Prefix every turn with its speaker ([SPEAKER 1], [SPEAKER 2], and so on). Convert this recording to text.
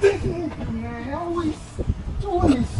[SPEAKER 1] Thinking, man, always doing this.